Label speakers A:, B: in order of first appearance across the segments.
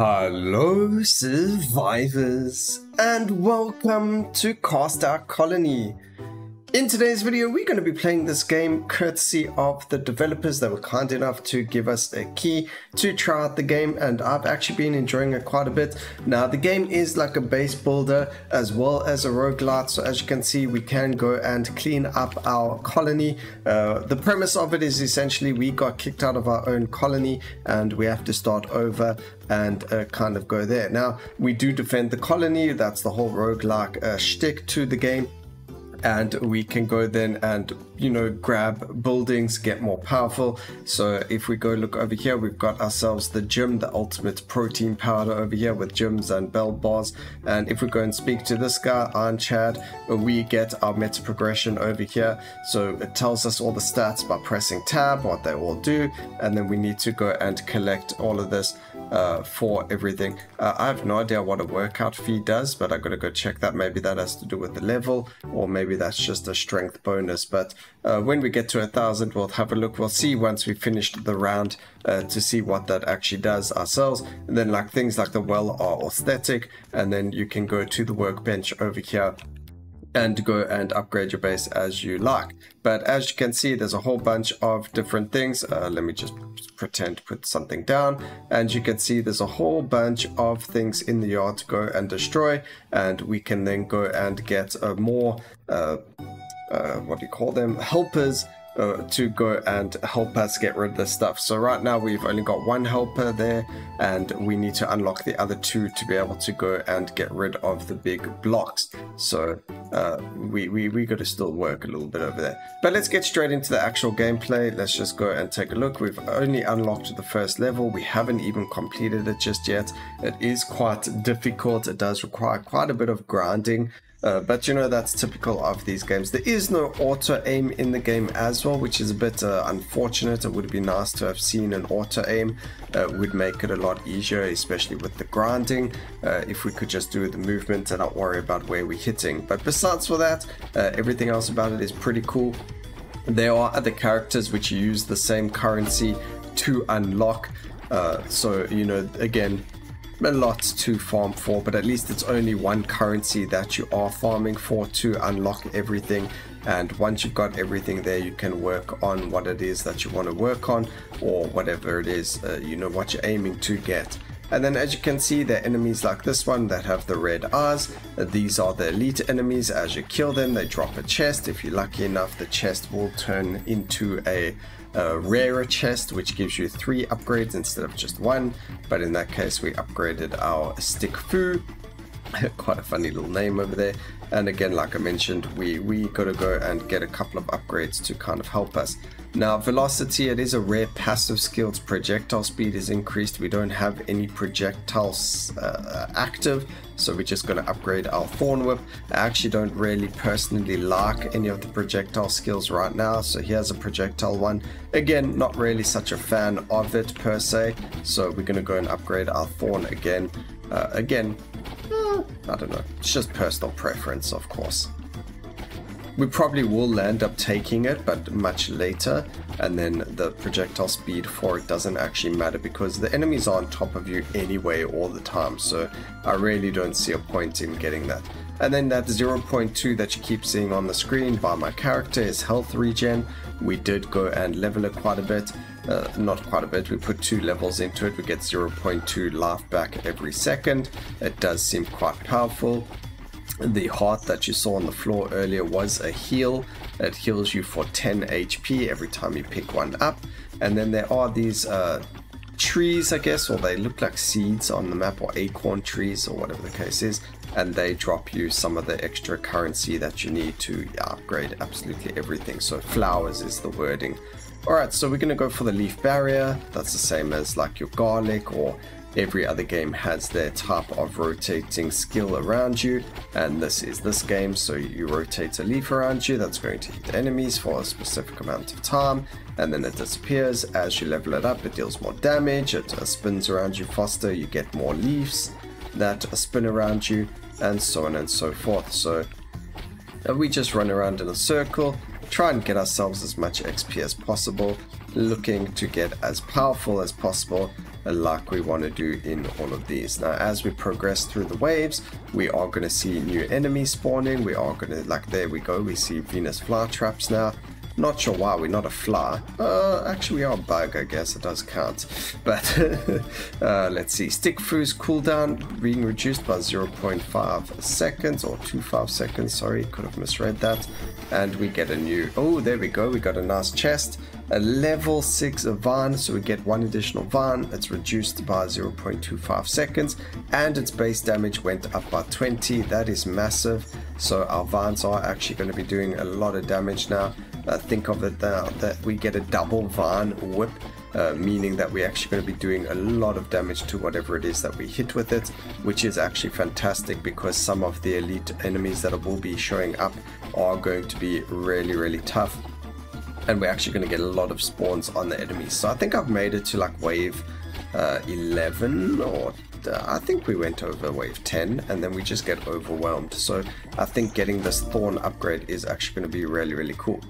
A: Hello, survivors, and welcome to Our Colony. In today's video, we're going to be playing this game courtesy of the developers that were kind enough to give us a key to try out the game, and I've actually been enjoying it quite a bit. Now, the game is like a base builder as well as a roguelite, so as you can see, we can go and clean up our colony. Uh, the premise of it is essentially we got kicked out of our own colony and we have to start over and uh, kind of go there. Now, we do defend the colony, that's the whole roguelike uh, shtick to the game and we can go then and you know grab buildings get more powerful so if we go look over here we've got ourselves the gym the ultimate protein powder over here with gyms and bell bars and if we go and speak to this guy Iron Chad we get our meta progression over here so it tells us all the stats by pressing tab what they all do and then we need to go and collect all of this uh, for everything. Uh, I have no idea what a workout fee does, but I gotta go check that. Maybe that has to do with the level, or maybe that's just a strength bonus. But uh, when we get to a thousand, we'll have a look. We'll see once we finished the round uh, to see what that actually does ourselves. And then like things like the well are aesthetic, and then you can go to the workbench over here and go and upgrade your base as you like. But as you can see, there's a whole bunch of different things. Uh, let me just pretend to put something down. And you can see there's a whole bunch of things in the yard to go and destroy. And we can then go and get a more, uh, uh, what do you call them, helpers uh, to go and help us get rid of this stuff. So right now we've only got one helper there and we need to unlock the other two to be able to go and get rid of the big blocks. So uh, we, we, we got to still work a little bit over there. But let's get straight into the actual gameplay. Let's just go and take a look. We've only unlocked the first level. We haven't even completed it just yet. It is quite difficult. It does require quite a bit of grinding. Uh, but you know that's typical of these games. There is no auto aim in the game as well, which is a bit uh, unfortunate. It would be nice to have seen an auto aim. Uh, would make it a lot easier, especially with the grinding. Uh, if we could just do the movement and not worry about where we're hitting. But besides for that, uh, everything else about it is pretty cool. There are other characters which use the same currency to unlock. So you know, again, a lot to farm for, but at least it's only one currency that you are farming for to unlock everything. And once you've got everything there, you can work on what it is that you want to work on or whatever it is, uh, you know, what you're aiming to get. And then as you can see, are enemies like this one that have the red eyes. These are the elite enemies. As you kill them, they drop a chest. If you're lucky enough, the chest will turn into a a rarer chest, which gives you three upgrades instead of just one. But in that case, we upgraded our Stick Fu. Quite a funny little name over there. And again, like I mentioned, we, we got to go and get a couple of upgrades to kind of help us. Now, velocity, it is a rare passive skill. Its projectile speed is increased. We don't have any projectiles uh, active, so we're just going to upgrade our Thorn Whip. I actually don't really personally like any of the projectile skills right now, so here's a projectile one. Again, not really such a fan of it per se, so we're going to go and upgrade our Thorn again. Uh, again, I don't know, it's just personal preference, of course. We probably will end up taking it, but much later, and then the projectile speed for it doesn't actually matter because the enemies are on top of you anyway all the time, so I really don't see a point in getting that. And then that 0.2 that you keep seeing on the screen by my character is health regen. We did go and level it quite a bit. Uh, not quite a bit, we put two levels into it. We get 0.2 life back every second. It does seem quite powerful. The heart that you saw on the floor earlier was a heal. It heals you for 10 HP every time you pick one up. And then there are these uh, trees, I guess, or they look like seeds on the map, or acorn trees, or whatever the case is. And they drop you some of the extra currency that you need to upgrade absolutely everything. So flowers is the wording. Alright, so we're going to go for the leaf barrier. That's the same as like your garlic or Every other game has their type of rotating skill around you, and this is this game, so you rotate a leaf around you that's going to hit enemies for a specific amount of time, and then it disappears. As you level it up, it deals more damage, it spins around you faster, you get more leaves that spin around you, and so on and so forth. So we just run around in a circle, try and get ourselves as much XP as possible, looking to get as powerful as possible like we want to do in all of these. Now, as we progress through the waves, we are going to see new enemies spawning. We are going to, like, there we go. We see Venus flytraps now. Not sure why we're not a fly. Uh, actually, we are a bug, I guess it does count. But uh, let's see. Stick Fu's cooldown being reduced by 0.5 seconds or 2.5 seconds. Sorry, could have misread that. And we get a new. Oh, there we go. We got a nice chest. A level 6 Vine, so we get one additional Vine. It's reduced by 0.25 seconds. And its base damage went up by 20. That is massive. So our Vines are actually going to be doing a lot of damage now. Uh, think of it now that we get a double Vine whip, uh, meaning that we're actually going to be doing a lot of damage to whatever it is that we hit with it, which is actually fantastic because some of the elite enemies that will be showing up are going to be really, really tough. And we're actually going to get a lot of spawns on the enemies. So I think I've made it to like wave uh, 11 or uh, I think we went over wave 10 and then we just get overwhelmed. So I think getting this thorn upgrade is actually going to be really, really cool.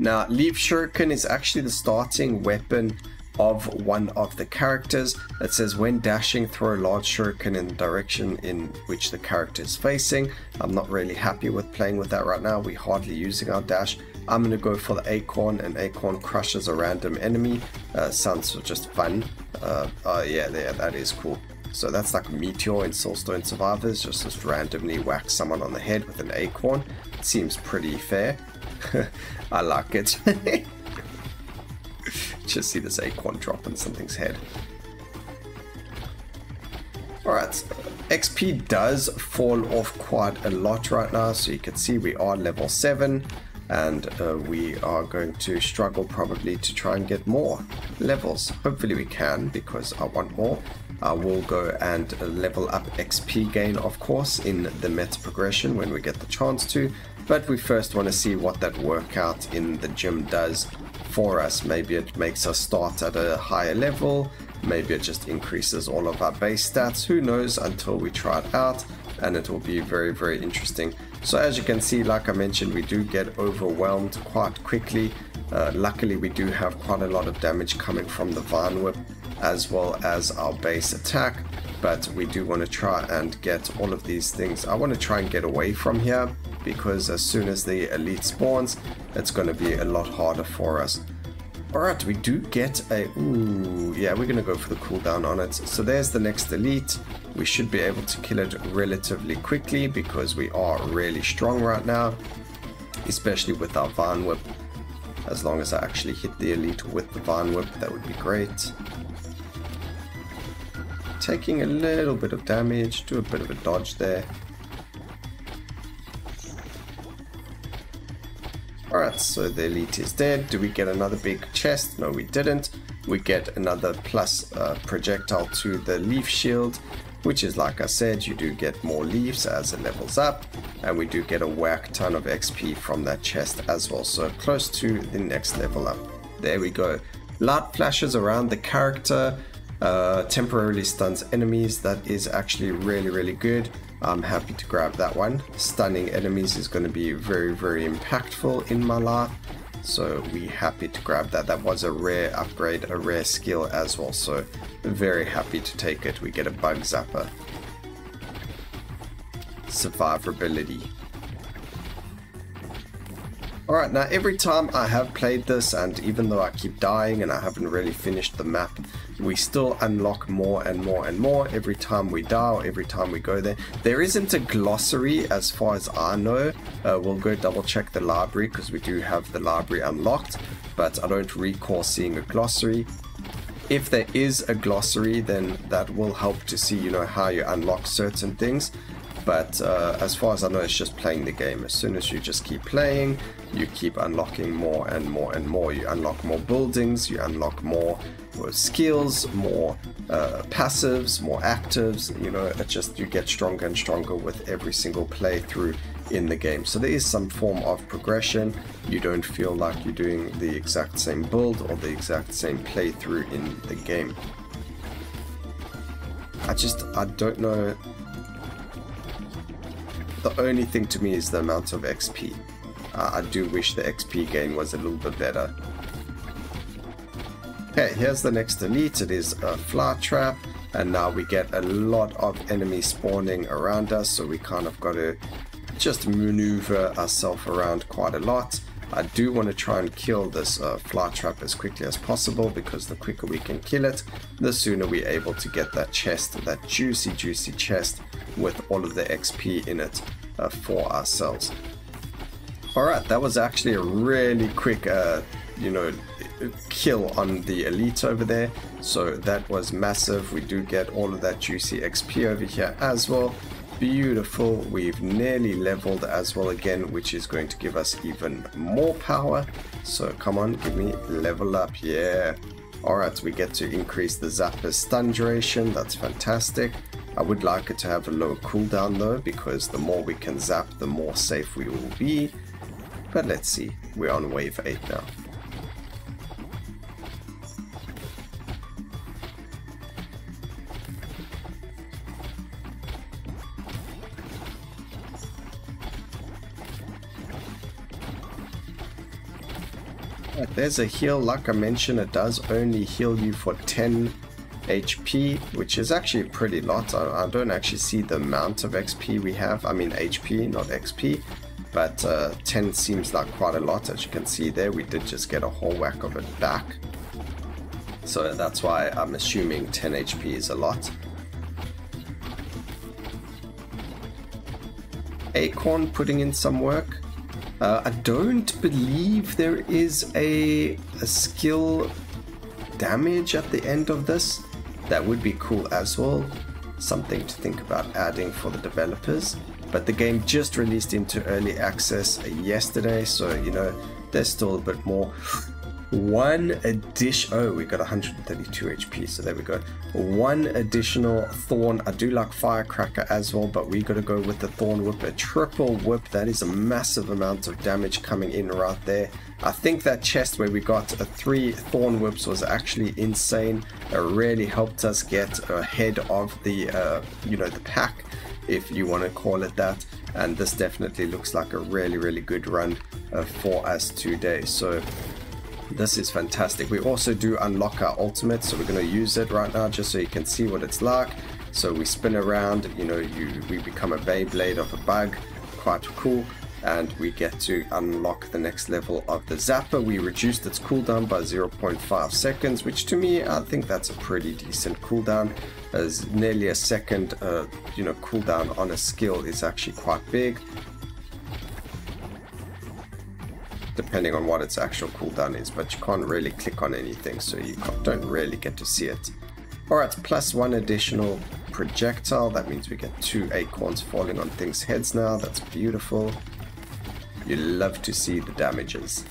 A: Now, Leaf Shuriken is actually the starting weapon of one of the characters. It says when dashing, throw a large shuriken in the direction in which the character is facing. I'm not really happy with playing with that right now. We're hardly using our dash. I'm going to go for the Acorn, and Acorn crushes a random enemy. Uh, sounds just fun. Uh, uh, yeah, yeah, that is cool. So that's like Meteor in Soulstone Survivors, just just randomly whack someone on the head with an Acorn. It seems pretty fair. I like it. Just see this acorn drop in something's head. Alright, XP does fall off quite a lot right now, so you can see we are level 7 and uh, we are going to struggle probably to try and get more levels. Hopefully we can because I want more. I will go and level up XP gain of course in the meta progression when we get the chance to but we first want to see what that workout in the gym does for us. Maybe it makes us start at a higher level, maybe it just increases all of our base stats, who knows until we try it out and it will be very very interesting. So as you can see, like I mentioned, we do get overwhelmed quite quickly. Uh, luckily we do have quite a lot of damage coming from the Vine Whip as well as our base attack but we do want to try and get all of these things. I want to try and get away from here because as soon as the elite spawns, it's going to be a lot harder for us. Alright, we do get a... Ooh, yeah, we're going to go for the cooldown on it. So there's the next elite. We should be able to kill it relatively quickly because we are really strong right now. Especially with our Vine Whip. As long as I actually hit the elite with the Vine Whip, that would be great. Taking a little bit of damage, do a bit of a dodge there. Alright, so the elite is dead. Do we get another big chest? No, we didn't. We get another plus uh, projectile to the leaf shield, which is like I said, you do get more leaves as it levels up, and we do get a whack ton of XP from that chest as well, so close to the next level up. There we go. Light flashes around the character, uh, temporarily stuns enemies. That is actually really, really good. I'm happy to grab that one. Stunning enemies is going to be very, very impactful in life. So we happy to grab that. That was a rare upgrade, a rare skill as well. So very happy to take it. We get a bug zapper. Survivability. Alright, now every time I have played this, and even though I keep dying and I haven't really finished the map, we still unlock more and more and more every time we die or every time we go there. There isn't a glossary as far as I know. Uh, we'll go double check the library because we do have the library unlocked, but I don't recall seeing a glossary. If there is a glossary, then that will help to see, you know, how you unlock certain things but uh, as far as I know, it's just playing the game. As soon as you just keep playing, you keep unlocking more and more and more. You unlock more buildings, you unlock more skills, more uh, passives, more actives. You know, it just you get stronger and stronger with every single playthrough in the game. So there is some form of progression. You don't feel like you're doing the exact same build or the exact same playthrough in the game. I just I don't know the only thing to me is the amount of XP. Uh, I do wish the XP gain was a little bit better. Okay, here's the next elite. It is a fly trap. And now we get a lot of enemies spawning around us. So we kind of got to just maneuver ourselves around quite a lot. I do want to try and kill this uh, fly trap as quickly as possible because the quicker we can kill it, the sooner we're able to get that chest, that juicy, juicy chest with all of the XP in it uh, for ourselves. Alright, that was actually a really quick, uh, you know, kill on the elite over there. So that was massive. We do get all of that juicy XP over here as well beautiful. We've nearly leveled as well again, which is going to give us even more power. So come on, give me level up. Yeah. Alright, we get to increase the Zapper's stun duration. That's fantastic. I would like it to have a low cooldown though, because the more we can zap, the more safe we will be. But let's see. We're on wave 8 now. There's a heal, like I mentioned, it does only heal you for 10 HP, which is actually pretty lot. I, I, don't actually see the amount of XP we have. I mean HP, not XP. But uh, 10 seems like quite a lot. As you can see there, we did just get a whole whack of it back. So that's why I'm assuming 10 HP is a lot. Acorn putting in some work. Uh, I don't believe there is a, a skill damage at the end of this. That would be cool as well. Something to think about adding for the developers. But the game just released into early access yesterday, so you know, there's still a bit more one addition oh we got 132 hp so there we go. One additional thorn. I do like firecracker as well but we got to go with the thorn whip a triple whip. That is a massive amount of damage coming in right there. I think that chest where we got a three thorn whips was actually insane. It really helped us get ahead of the uh, you know the pack if you want to call it that. And this definitely looks like a really really good run uh, for us today. So this is fantastic. We also do unlock our ultimate, so we're going to use it right now just so you can see what it's like. So we spin around, you know, you we become a Beyblade of a bug, quite cool. And we get to unlock the next level of the Zapper. We reduced its cooldown by 0.5 seconds, which to me, I think that's a pretty decent cooldown. As nearly a second, uh, you know, cooldown on a skill is actually quite big. Depending on what its actual cooldown is, but you can't really click on anything, so you don't really get to see it. Alright, plus one additional projectile, that means we get two acorns falling on things' heads now, that's beautiful. You love to see the damages.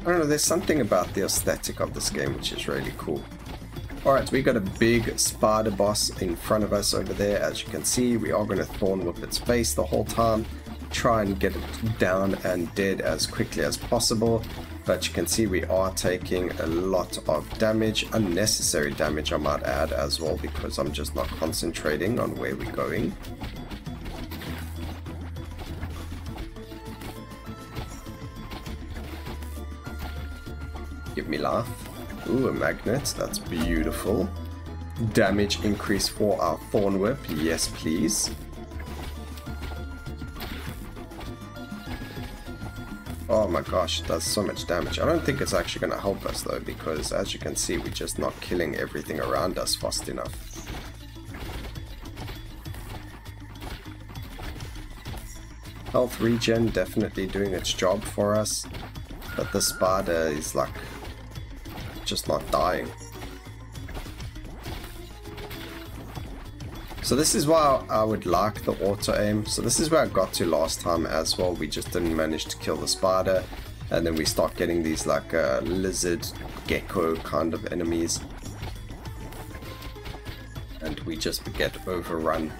A: I don't know, there's something about the aesthetic of this game which is really cool. Alright, so we've got a big spider boss in front of us over there. As you can see, we are going to thorn whip its face the whole time. Try and get it down and dead as quickly as possible. But you can see we are taking a lot of damage, unnecessary damage I might add as well, because I'm just not concentrating on where we're going. Give me laugh. Ooh, a magnet. That's beautiful. Damage increase for our Thorn Whip. Yes, please. Oh my gosh, does so much damage. I don't think it's actually going to help us though, because as you can see, we're just not killing everything around us fast enough. Health regen definitely doing its job for us, but the spider is like just not dying. So this is why I would like the auto aim. So this is where I got to last time as well. We just didn't manage to kill the spider. And then we start getting these like uh, lizard, gecko kind of enemies. And we just get overrun.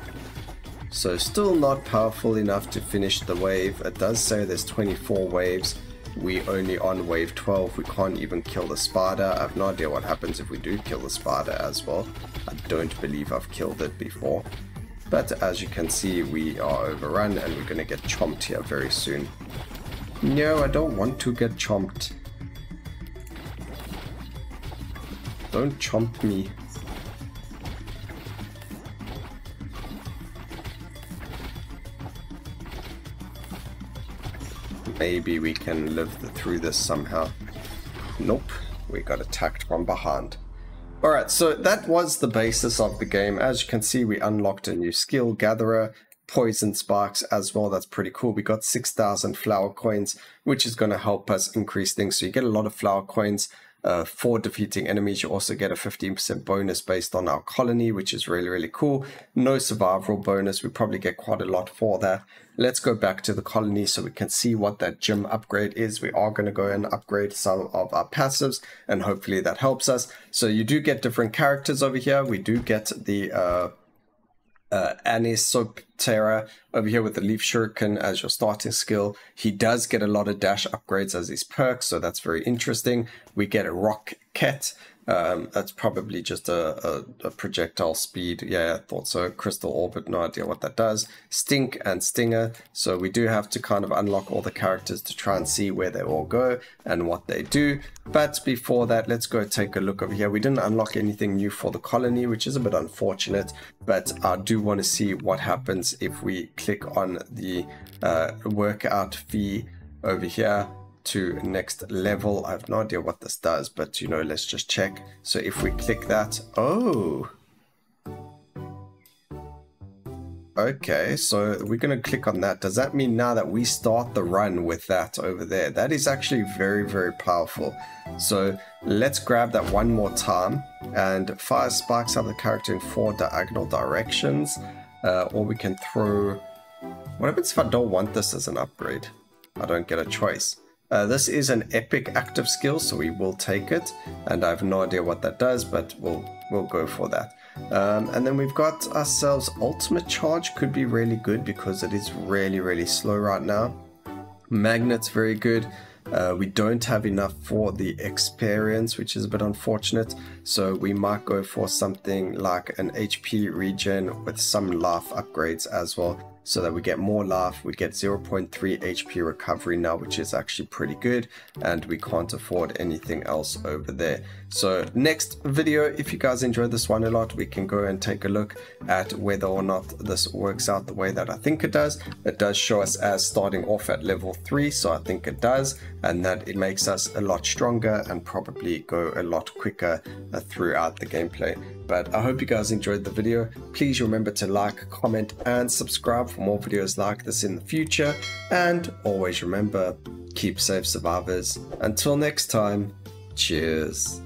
A: So still not powerful enough to finish the wave. It does say there's 24 waves we only on wave 12 we can't even kill the spider I have no idea what happens if we do kill the spider as well I don't believe I've killed it before But as you can see, we are overrun and we're going to get chomped here very soon. No, I don't want to get chomped. Don't chomp me. Maybe we can live through this somehow. Nope, we got attacked from behind. Alright, so that was the basis of the game. As you can see, we unlocked a new skill, Gatherer, Poison Sparks as well. That's pretty cool. We got 6,000 flower coins, which is going to help us increase things. So you get a lot of flower coins uh, for defeating enemies. You also get a 15% bonus based on our colony, which is really, really cool. No survival bonus. We probably get quite a lot for that. Let's go back to the colony so we can see what that gym upgrade is. We are going to go and upgrade some of our passives and hopefully that helps us. So you do get different characters over here. We do get the uh, uh, Anisoptera over here with the Leaf Shuriken as your starting skill. He does get a lot of dash upgrades as his perks, so that's very interesting. We get a Rock Cat, um, that's probably just a, a, a, projectile speed. Yeah, I thought so. Crystal Orbit, no idea what that does. Stink and Stinger. So we do have to kind of unlock all the characters to try and see where they all go and what they do. But before that, let's go take a look over here. We didn't unlock anything new for the colony, which is a bit unfortunate. But I do want to see what happens if we click on the uh, workout fee over here to next level. I have no idea what this does, but you know, let's just check. So if we click that, oh. Okay, so we're going to click on that. Does that mean now that we start the run with that over there? That is actually very, very powerful. So let's grab that one more time and fire sparks out the character in four diagonal directions. Uh, or we can throw... What happens if I don't want this as an upgrade? I don't get a choice. Uh, this is an epic active skill, so we will take it. And I have no idea what that does, but we'll we'll go for that. Um, and then we've got ourselves ultimate charge could be really good because it is really really slow right now. Magnet's very good. Uh, we don't have enough for the experience, which is a bit unfortunate. So we might go for something like an HP regen with some life upgrades as well so that we get more life. We get 0.3 HP recovery now, which is actually pretty good. And we can't afford anything else over there. So next video, if you guys enjoyed this one a lot, we can go and take a look at whether or not this works out the way that I think it does. It does show us as starting off at level 3, so I think it does. And that it makes us a lot stronger and probably go a lot quicker uh, throughout the gameplay. But I hope you guys enjoyed the video. Please remember to like, comment, and subscribe for more videos like this in the future. And always remember, keep safe survivors. Until next time, cheers.